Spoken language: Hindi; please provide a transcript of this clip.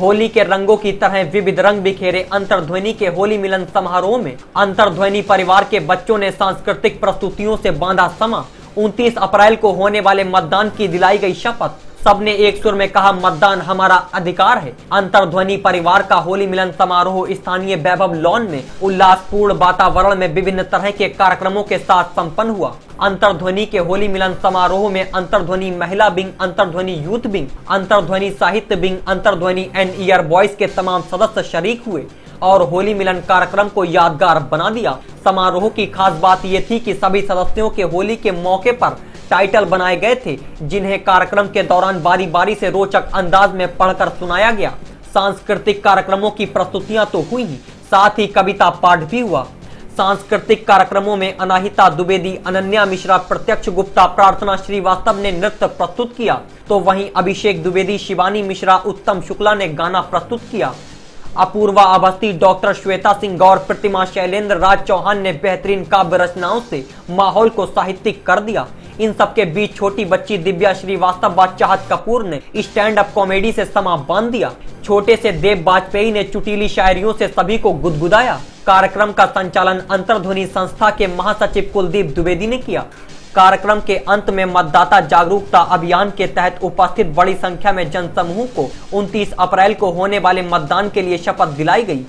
होली के रंगों की तरह विविध रंग बिखेरे अंतर्ध्वनि के होली मिलन समारोह में अंतर्ध्वनि परिवार के बच्चों ने सांस्कृतिक प्रस्तुतियों से बांधा समा। 29 अप्रैल को होने वाले मतदान की दिलाई गई शपथ। सबने एक सुर में कहा, मतदान हमारा अधिकार है। अंतर्ध्वनि परिवार का होली मिलन समारोह स्थानीय वैभव लॉन में उल्लासपूर्ण वातावरण में विभिन्न तरह के कार्यक्रमों के साथ संपन्न हुआ। अंतर्ध्वनि के होली मिलन समारोह में अंतर्ध्वनि महिला wing Antardhwani youth wing Antardhwani साहित्य wing Antardhwani and year boys के तमाम सदस्य शरीक हुए और होली मिलन कार्यक्रम को यादगार बना दिया। समारोह की खास बात ये थी कि सभी सदस्यों के होली के मौके पर टाइटल बनाए गए थे, जिन्हें कार्यक्रम के दौरान बारी बारी से रोचक अंदाज में पढ़कर सुनाया गया। सांस्कृतिक कार्यक्रमों की प्रस्तुतियाँ तो हुई ही साथ ही कविता पाठ भी हुआ। सांस्कृतिक कार्यक्रमों में अनाहिता, द्विवेदी, अनन्या मिश्रा, प्रत्यक्ष गुप्ता, प्रार्थना श्रीवास्तव ने नृत्य प्रस्तुत किया। तो वहीं अभिषेक द्विवेदी, शिवानी मिश्रा, उत्तम शुक्ला ने गाना प्रस्तुत किया। अपूर्वा अवस्थी डॉक्टर श्वेता सिंह गौर, प्रतिमा शैलेंद्र राज चौहान ने बेहतरीन काव्य रचनाओं से माहौल को साहित्यिक कर दिया। इन सबके बीच छोटी बच्ची दिव्या श्रीवास्तव चाहत कपूर ने स्टैंड अप कॉमेडी से समा बाँध दिया। छोटे से देव वाजपेयी ने चुटीली शायरियों से सभी को गुदगुदाया। कार्यक्रम का संचालन अंतर्ध्वनि संस्था के महासचिव कुलदीप द्विवेदी ने किया। कार्यक्रम के अंत में मतदाता जागरूकता अभियान के तहत उपस्थित बड़ी संख्या में जनसमूह को 29 अप्रैल को होने वाले मतदान के लिए शपथ दिलाई गई।